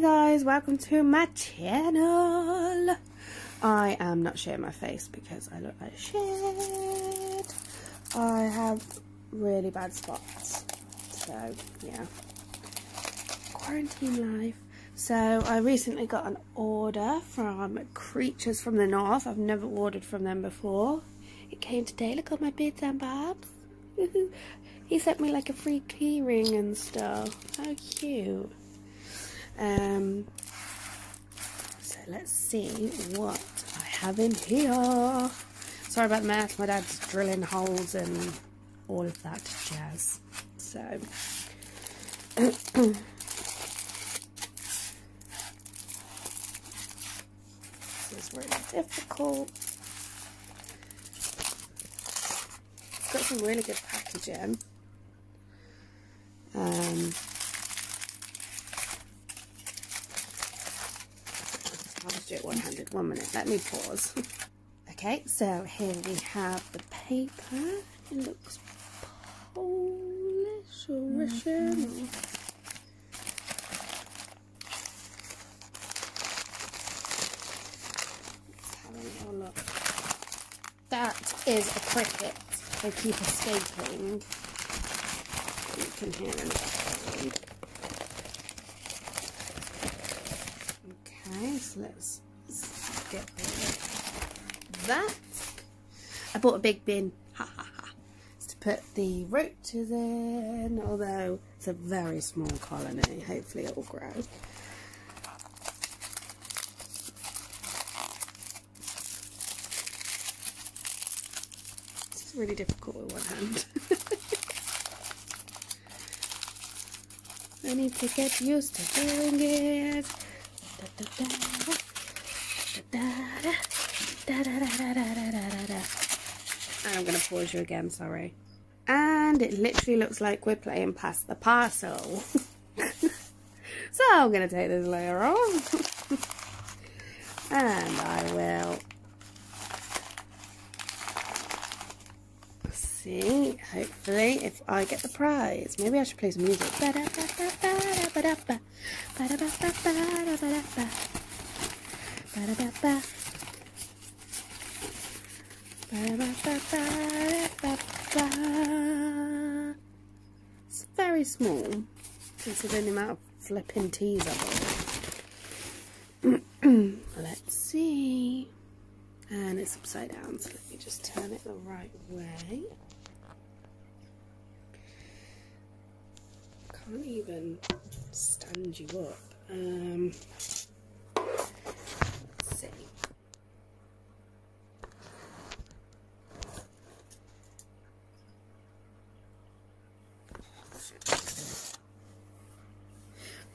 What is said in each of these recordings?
Guys, welcome to my channel. I am not showing my face because I look like shit. I have really bad spots. So, yeah. Quarantine life. So, I recently got an order from Creatures from the North. I've never ordered from them before. It came today. Look at my bits and bobs. he sent me like a free keyring and stuff. How cute. Um, so let's see what I have in here. Sorry about the mess. My dad's drilling holes and all of that jazz. So. this is really difficult. It's got some really good packaging. Um, I'll just do one-handed. Minute. Let me pause. okay, so here we have the paper. It looks Polish or mm-hmm. Russian. Or... That is a cricket. They keep escaping. You can hear them. Okay, so let's get that. I bought a big bin. Ha ha ha. To put the roaches in, although it's a very small colony. Hopefully it will grow. It's really difficult with one hand. I need to get used to doing it. I'm going to pause you again, sorry. And it literally looks like we're playing past the parcel. so I'm going to take this layer off. and I will see, hopefully, if I get the prize. Maybe I should play some music. It's very small, considering the amount of flipping teas I've Let's see. And it's upside down, so let me just turn it the right way. Can't even stand you up. Um, let's see.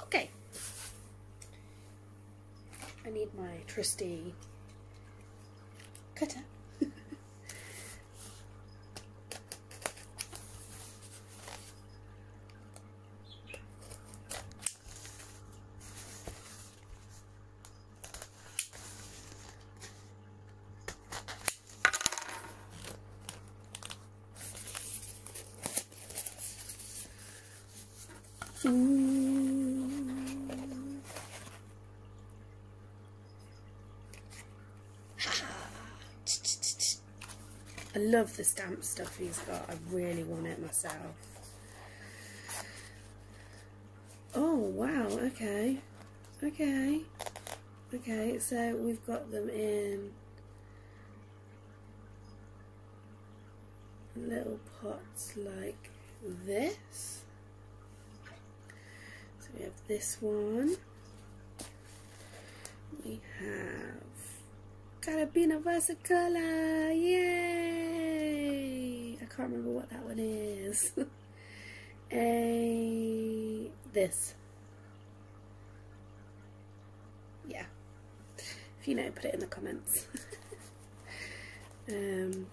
Okay. I need I love the stamp stuff he's got. I really want it myself. Oh, wow. Okay. Okay. Okay, so we've got them in little pots like this. So we have this one. We have Caribena Versicolor, yay! I can't remember what that one is. A this. Yeah. If you know, put it in the comments. um,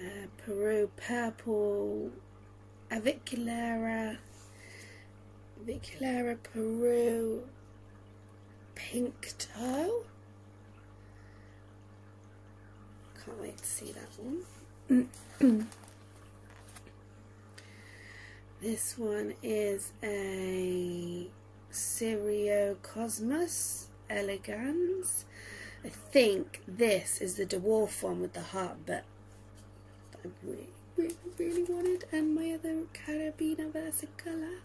uh, Peru Purple Avicularia Avicularia Peru pink toe. Can't wait to see that one. This one is a Cyriocosmus elegans. I think this is the dwarf one with the heart, but I really, really, really wanted, and my other Caribena versicolor.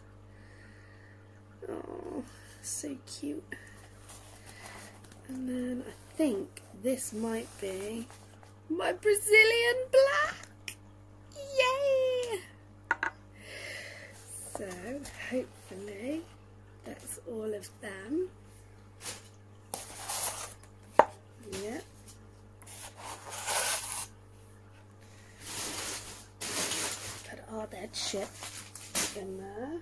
Oh, so cute. And then I think this might be my Brazilian black. Yay! So hopefully that's all of them. Yep. Put all that shit in there.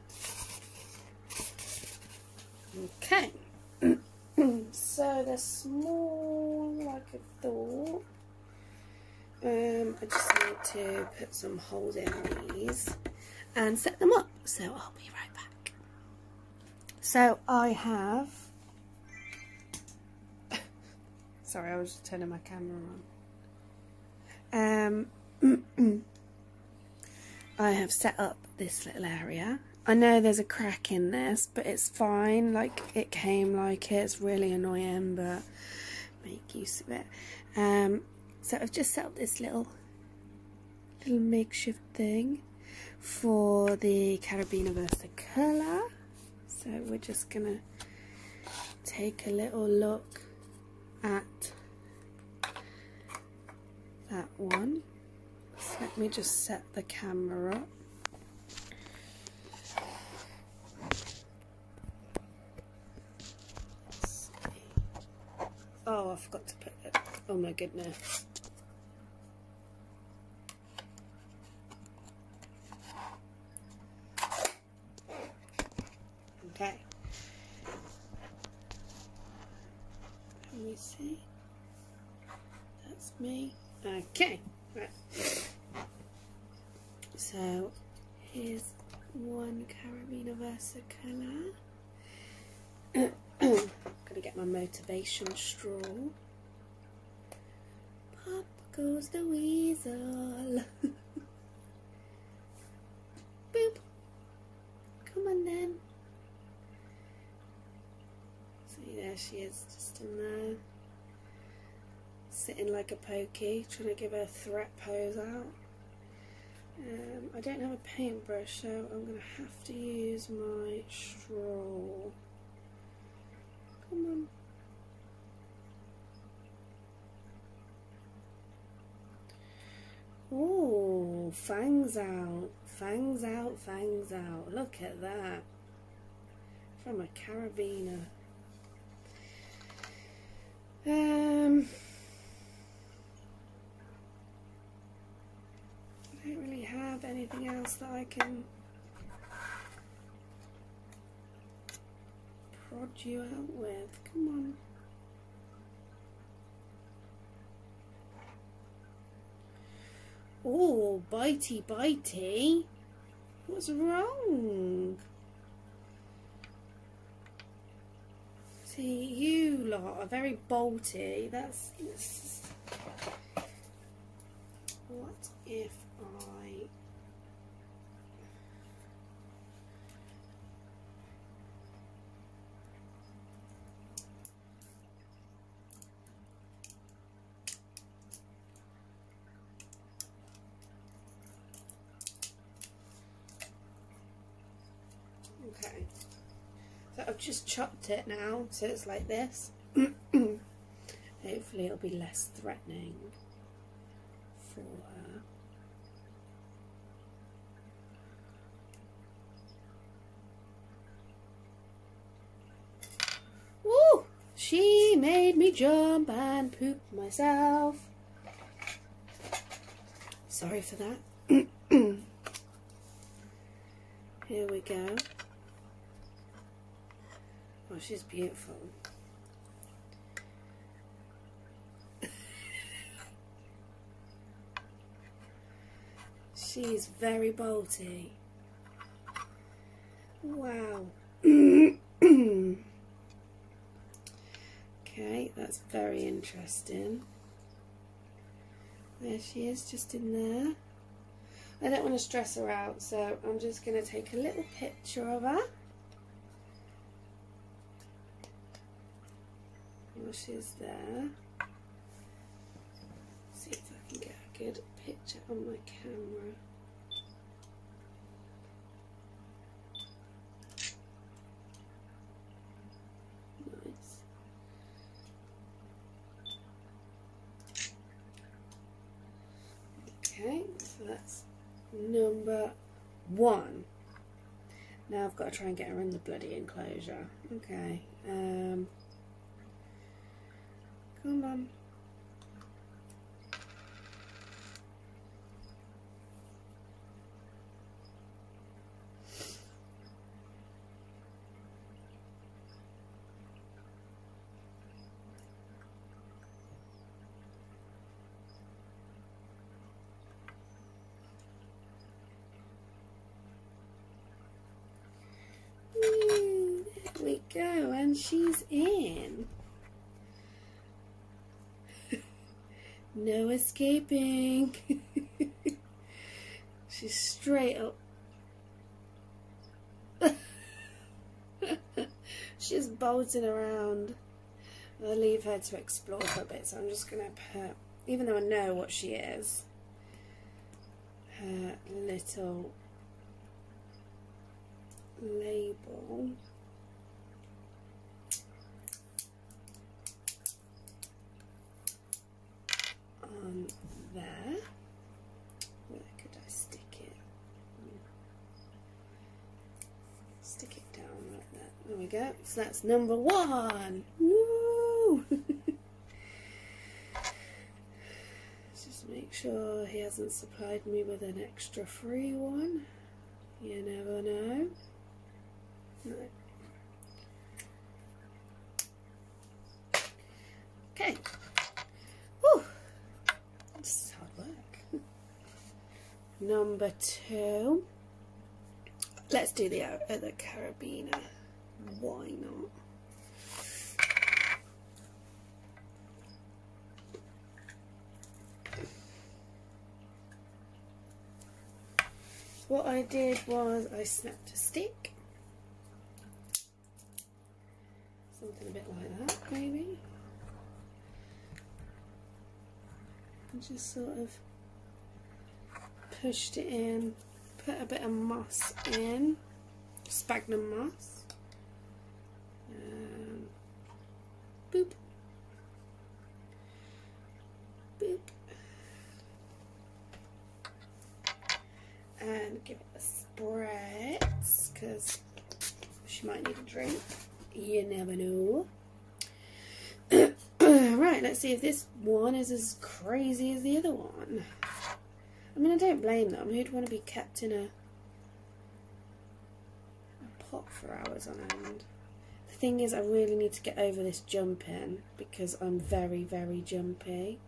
Okay. So they're small like I thought. Um, I just need to put some holes in these and set them up. So I'll be right back. So I have, sorry I was just turning my camera on. Um, I have set up this little area. I know there's a crack in this, but it's fine. Like, it came like it. It's really annoying, but make use of it. Um, so I've just set up this little little makeshift thing for the Caribena Versicolor. So we're just gonna take a little look at that one. So let me just set the camera up. Oh, I forgot to put it. Oh my goodness. Okay. Let me see. That's me. Okay. Right. So here's one Caribena Versicolor. Gonna get my motivation straw. Pop goes the weasel. Boop. Come on then. See, there she is, just in there. Sitting like a pokey, trying to give her threat pose out. Um, I don't have a paintbrush, so I'm going to have to use my straw. Come on. Oh, fangs out, fangs out, fangs out. Look at that. From a caribena. Um, I don't really have anything else that I can prod you out with. Come on. Oh, bitey, bitey. What's wrong? See, you lot are very bolty. That's, that's what if I Okay. So I've just chopped it now, so it's like this. Hopefully it'll be less threatening for her. Woo! She made me jump and poop myself. Sorry for that. Here we go. Oh, she's beautiful. she's very bolty. Wow. okay, that's very interesting. There she is, just in there. I don't want to stress her out, so I'm just going to take a little picture of her. While she's there. See if I can get a good picture on my camera. Okay, so that's number one. Now I've got to try and get her in the bloody enclosure. Okay. Um, come on. Hmm, there we go, and she's in. No escaping. she's straight up. she's bolting around. I'll leave her to explore for a bit, so I'm just going to put, even though I know what she is, her little label on there. Where could I stick it? Stick it down like that. There we So that's number one. Woo! Let's just make sure he hasn't supplied me with an extra free one. You never know. Okay. Whew. This is hard work. Number two. Let's do the uh, other caribena. Why not? What I did was I snapped a stick. Something a bit like that maybe. And just sort of pushed it in put a bit of moss in sphagnum moss boop boop and give it a spritz because she might need a drink you never know. right, let's see if this one is as crazy as the other one. I mean, I don't blame them. Who'd want to be kept in a, a pot for hours on end? Thing is, I really need to get over this jumping because I'm very, very jumpy.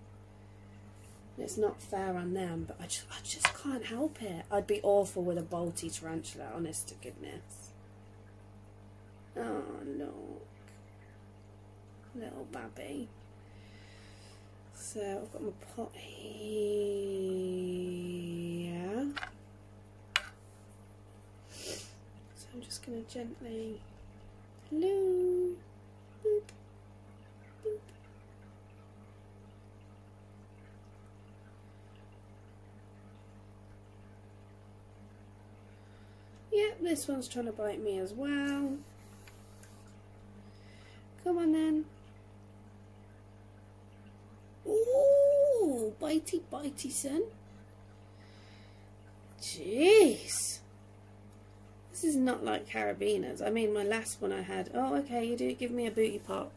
It's not fair on them, but I just, I just can't help it. I'd be awful with a bolty tarantula, honest to goodness. Oh, look. Little babby. So I've got my pot here. So I'm just going to gently, hello, boop, boop. Yep, this one's trying to bite me as well. Come on then. Ooh, bitey bitey son. Jeez. This is not like caribenas. I mean, my last one I had. Oh, okay, you do give me a booty pop.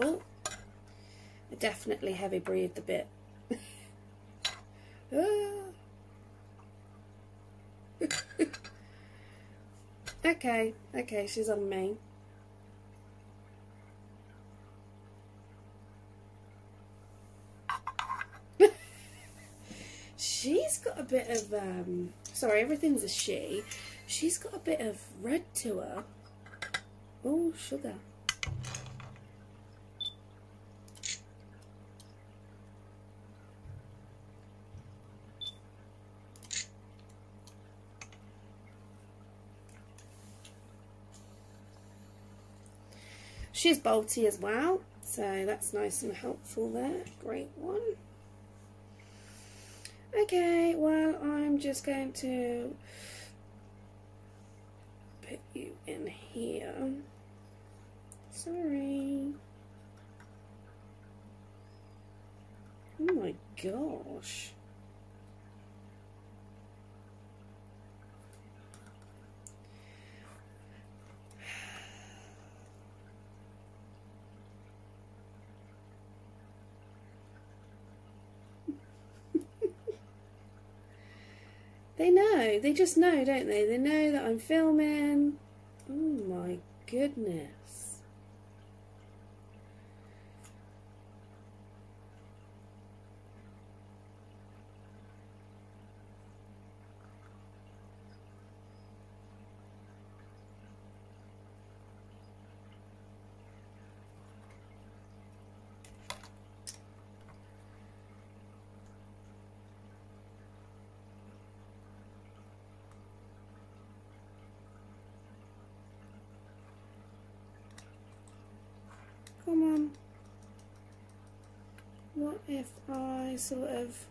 Oh, I definitely heavy breathed a bit. okay, okay, she's on me. she's got a bit of, um, sorry, everything's a she. She's got a bit of red to her. Oh, sugar. She's bolty as well, so that's nice and helpful there. Great one. Okay, well, I'm just going to put you in here. Sorry. Oh my gosh. They know. They just know, don't they? They know that I'm filming. Oh my goodness. Come on. What if I sort of...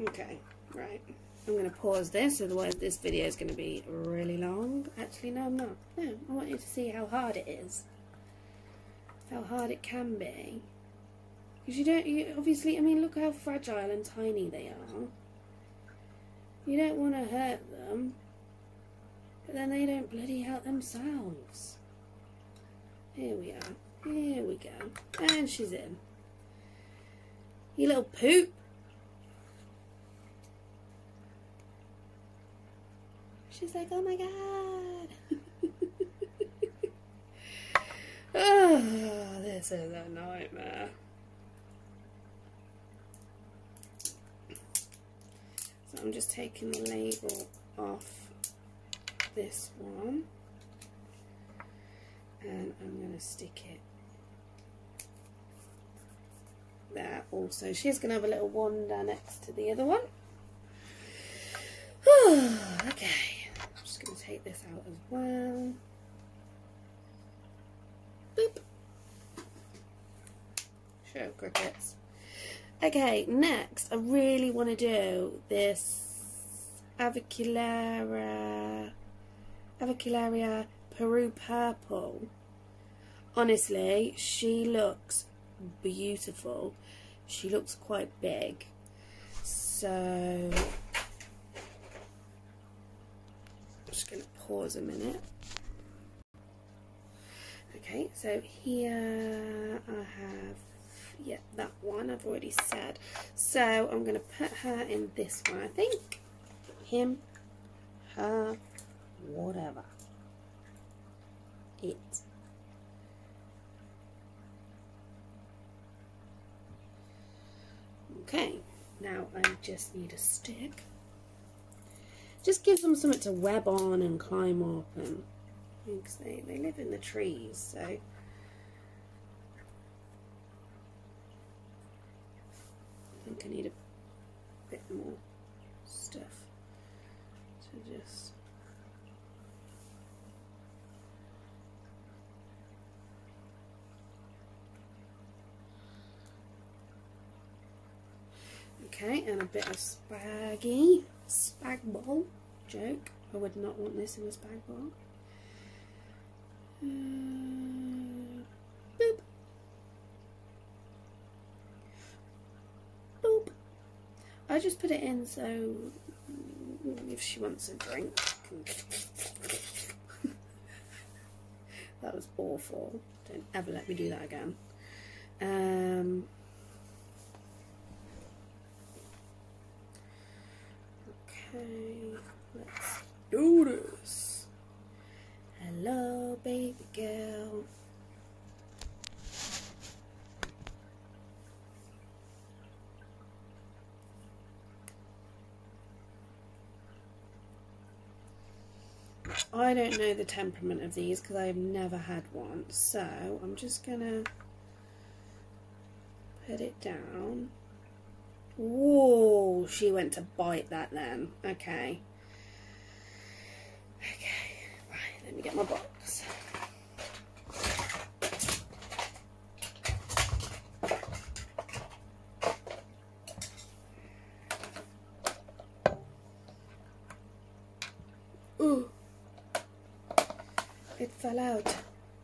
Okay, right. I'm going to pause this, otherwise this video is going to be really long. Actually, no, I'm not. No, I want you to see how hard it is. How hard it can be. Because you don't, you obviously, I mean, look how fragile and tiny they are. You don't want to hurt them, but then they don't bloody hurt themselves. Here we are. Here we go. And she's in. You little poop. She's like, oh my god. oh, this is a nightmare. So I'm just taking the label off this one and I'm going to stick it there also. She's going to have a little wander next to the other one. okay, I'm just going to take this out as well. Boop. Show crickets. Okay, next I really want to do this Avicularia, Avicularia Peru Purple. Honestly, she looks beautiful. She looks quite big. So, I'm just going to pause a minute. Okay, so here I have, yeah, that one I've already said. So I'm going to put her in this one, I think. Him, her, whatever it. Okay, now I just need a stick. Just gives them something to web on and climb up and because they, they live in the trees, so I think I need a bit more stuff to just Okay, and a bit of spaggy, spag joke. I would not want this in a spag. Uh, boop. Boop. I just put it in so if she wants a drink. that was awful. Don't ever let me do that again. Um, Okay, let's do this. Hello, baby girl. I don't know the temperament of these because I've never had one. So I'm just going to put it down Whoa, she went to bite that then. Okay. Okay, right, let me get my box. Ooh. It fell out.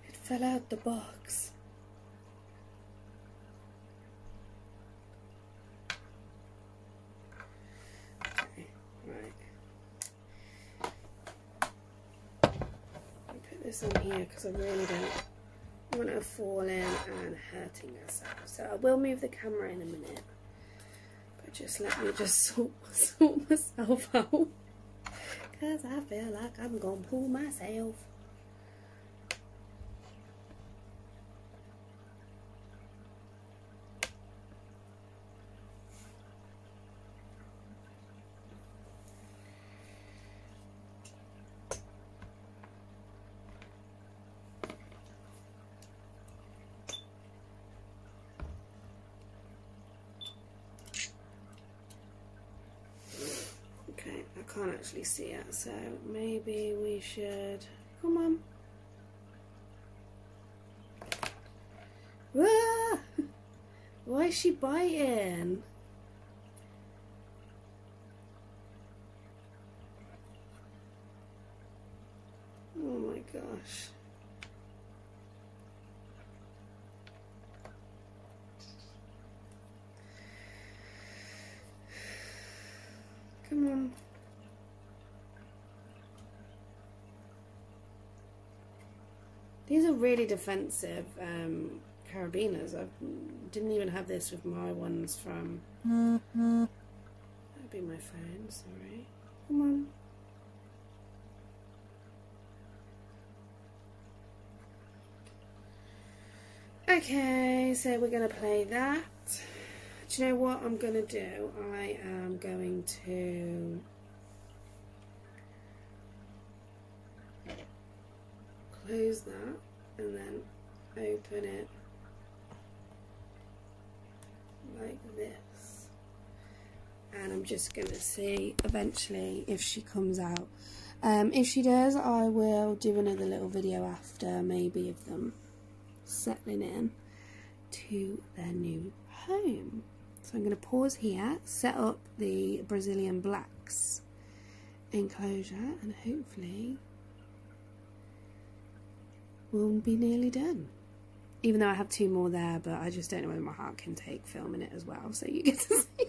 It fell out the box. Okay, right. I'll here because I really don't want to fall in and hurting myself. So I will move the camera in a minute. But just let me just sort, sort myself out. Because I feel like I'm going to pull myself. 60 yet, so maybe we should. Come on. Ah! Why is she biting? Oh my gosh. Come on. These are really defensive um, caribenas. I didn't even have this with my ones from. That'd be my phone, sorry. Come on. Okay, so we're going to play that. Do you know what I'm going to do? I am going to close that and then open it like this. And I'm just going to see eventually if she comes out. Um, if she does, I will do another little video after, maybe of them settling in to their new home. So I'm going to pause here, set up the Brazilian Blacks enclosure and hopefully we'll be nearly done. Even though I have two more there, but I just don't know whether my heart can take filming it as well. So you get to see.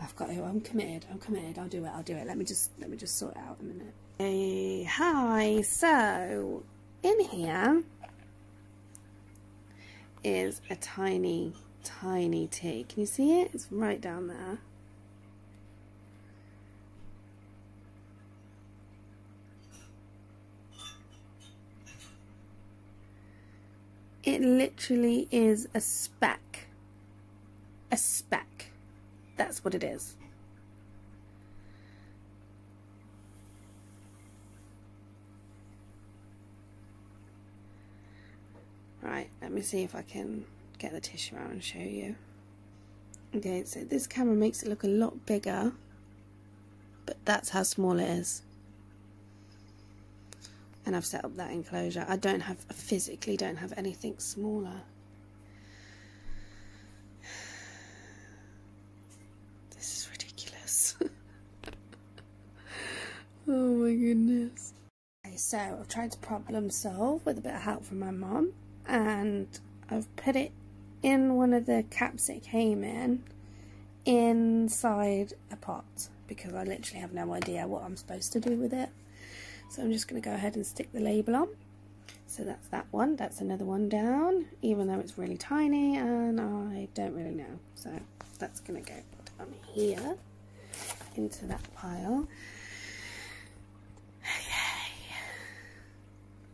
I've got to. I'm committed. I'm committed. I'll do it. I'll do it. Let me just let me just sort it out a minute. Hey, hi. So in here is a tiny, tiny tea. Can you see it? It's right down there. Literally is a speck. A speck. That's what it is. Right, let me see if I can get the tissue out and show you. Okay, so this camera makes it look a lot bigger, but that's how small it is. And I've set up that enclosure. I don't have, physically don't have anything smaller. This is ridiculous. oh my goodness. Okay, so I've tried to problem solve with a bit of help from my mom and I've put it in one of the caps it came in inside a pot because I literally have no idea what I'm supposed to do with it. So I'm just going to go ahead and stick the label on. So that's that one. That's another one down, even though it's really tiny and I don't really know. So that's going to go down here into that pile. Okay.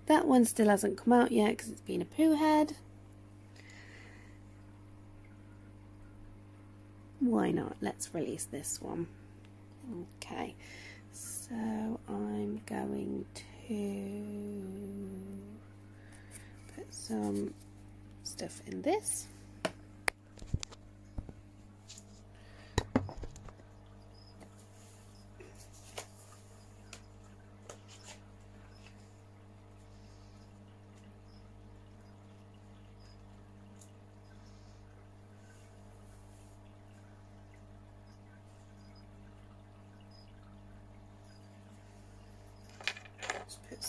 That one still hasn't come out yet because it's been a poo head. Why not? Let's release this one. Okay, so I'm going to put some stuff in this.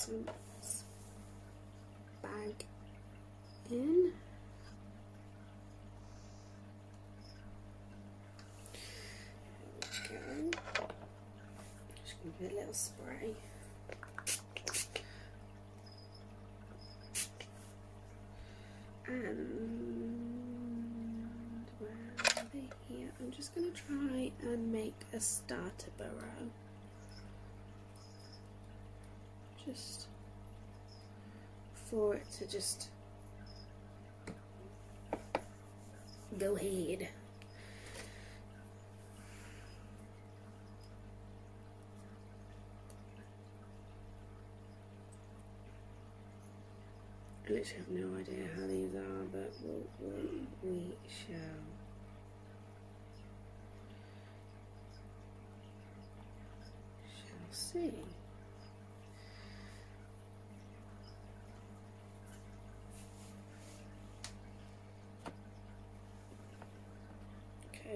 Some bag in. Just give it a little spray. And where here? I'm just gonna try and make a starter burrow. Just for it to just go ahead. I literally have no idea how these are, but we'll, we'll, we shall. Shall see.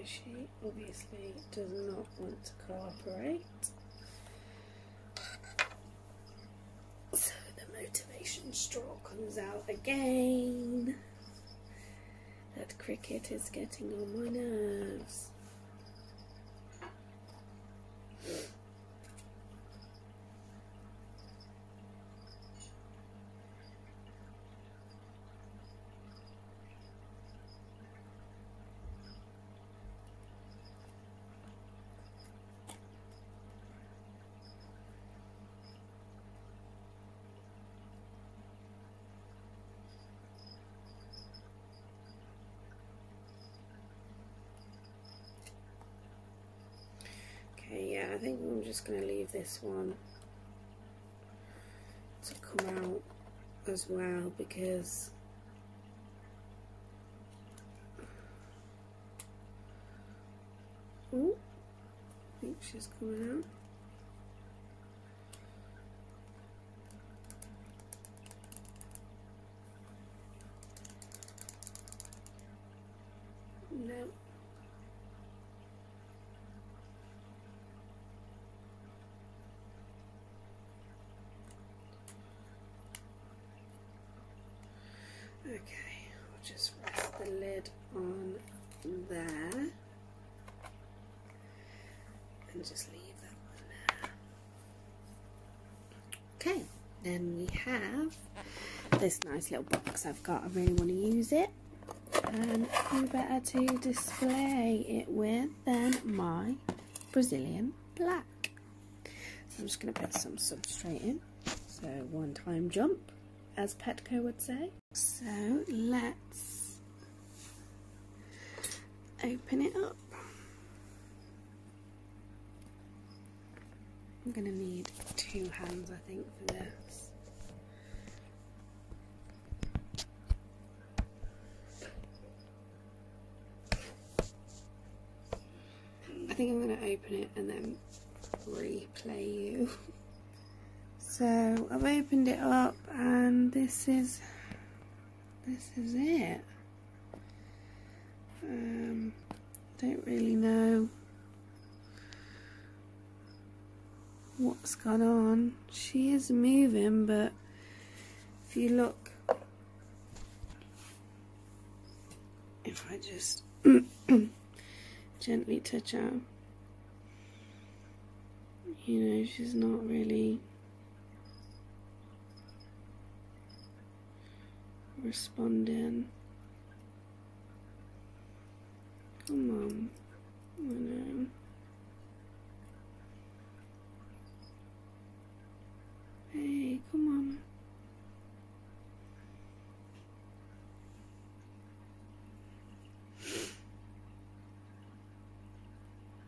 She obviously does not want to cooperate. So the motivation straw comes out again. That cricket is getting on my nerves. Okay, yeah, I think I'm just going to leave this one to come out as well because oh, I think she's coming out. No. Okay, I'll just rest the lid on there and just leave that one there. Okay, then we have this nice little box I've got. I really want to use it. And who better to display it with than my Brazilian black. So I'm just going to put some substrate in. So one time jump as Petco would say. So let's open it up. I'm going to need two hands, I think, for this. I think I'm going to open it and then replay you. So I've opened it up and this is this is it. Um, don't really know what's gone on. She is moving, but if you look, if I just gently touch her, you know, she's not really responding. Come on. I know. Hey, come on.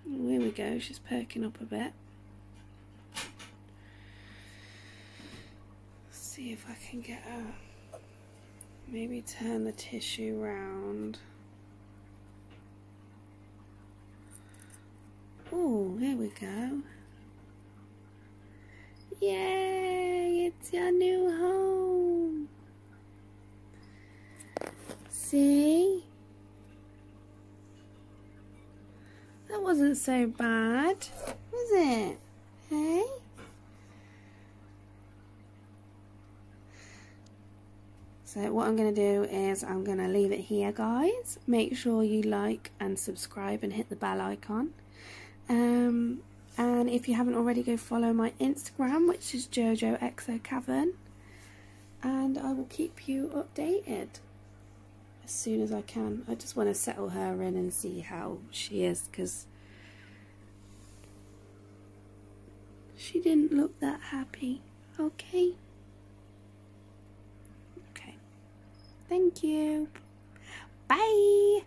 There we go, she's perking up a bit. See if I can get her. Maybe turn the tissue round. Oh, there we go. Yay, it's your new home. See? That wasn't so bad, was it? Hey? So what I'm going to do is I'm going to leave it here guys. Make sure you like and subscribe and hit the bell icon. Um, and if you haven't already go follow my Instagram which is Jojo Exo Cavern and I will keep you updated as soon as I can. I just want to settle her in and see how she is because she didn't look that happy. Okay. Thank you. Bye.